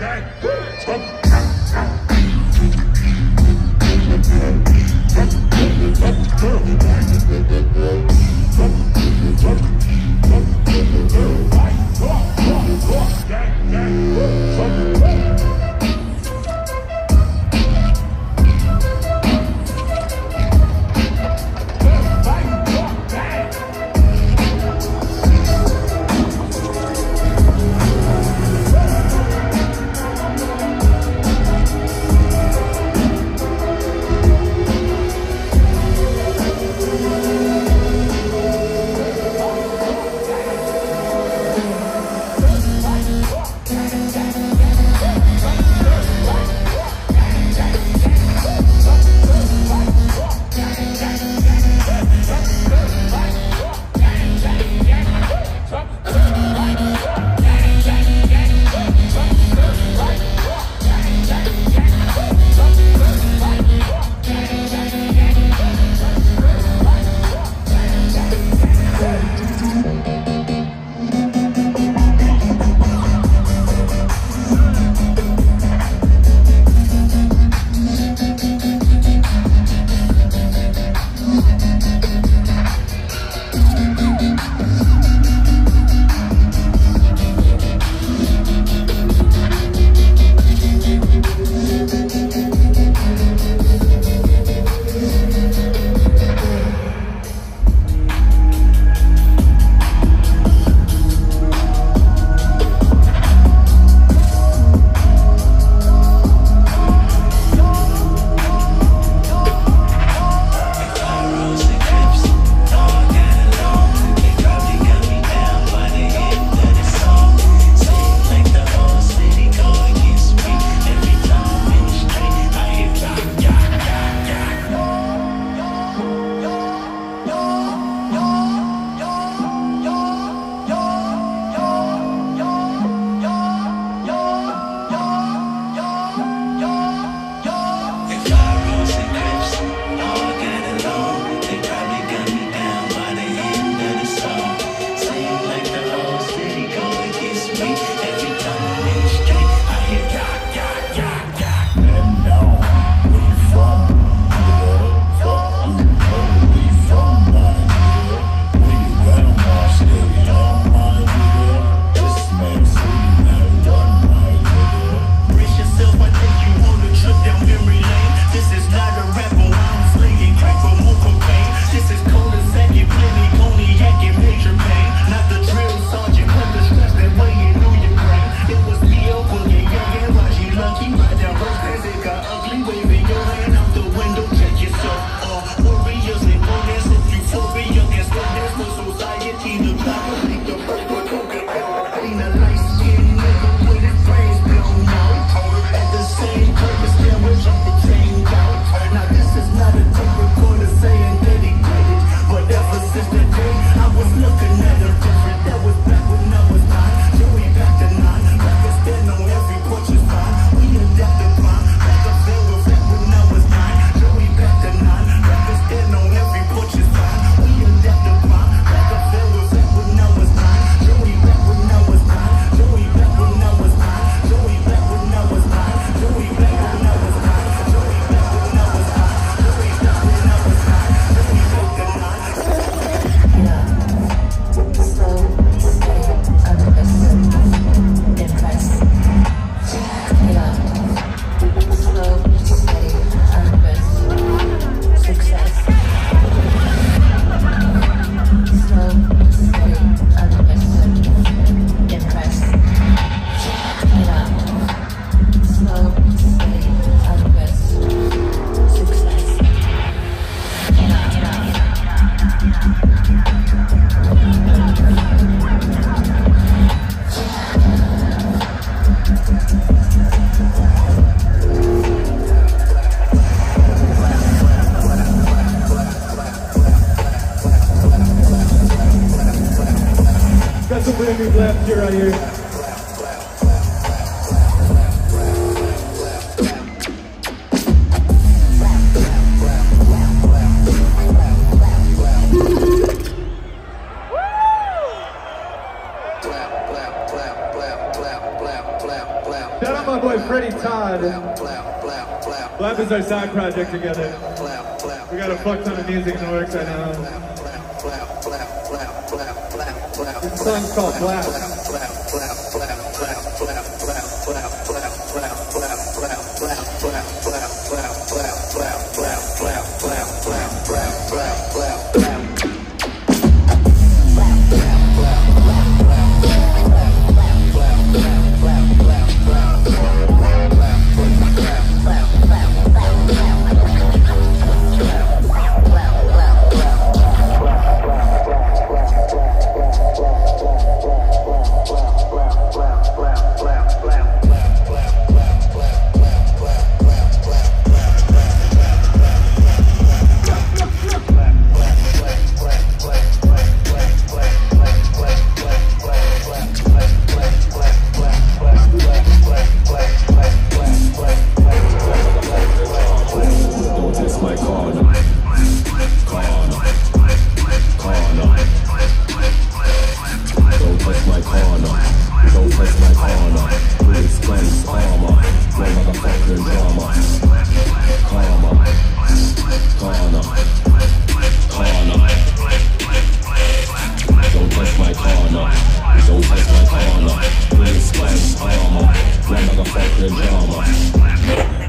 gang. Get right here. Shout out my boy Freddy Todd. Blap is our side project together. We got a fuck ton of music in the works right now. This song's called Flap. Good drama.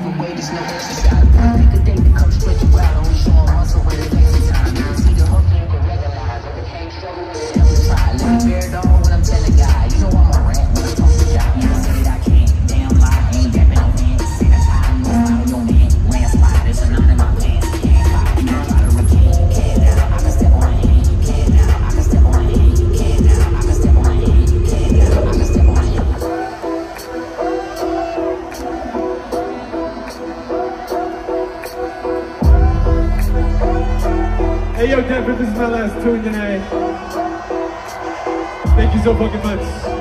move away, just no the side. Pick a date that comes straight you out, only muscle. Tonight. Thank you so fucking much.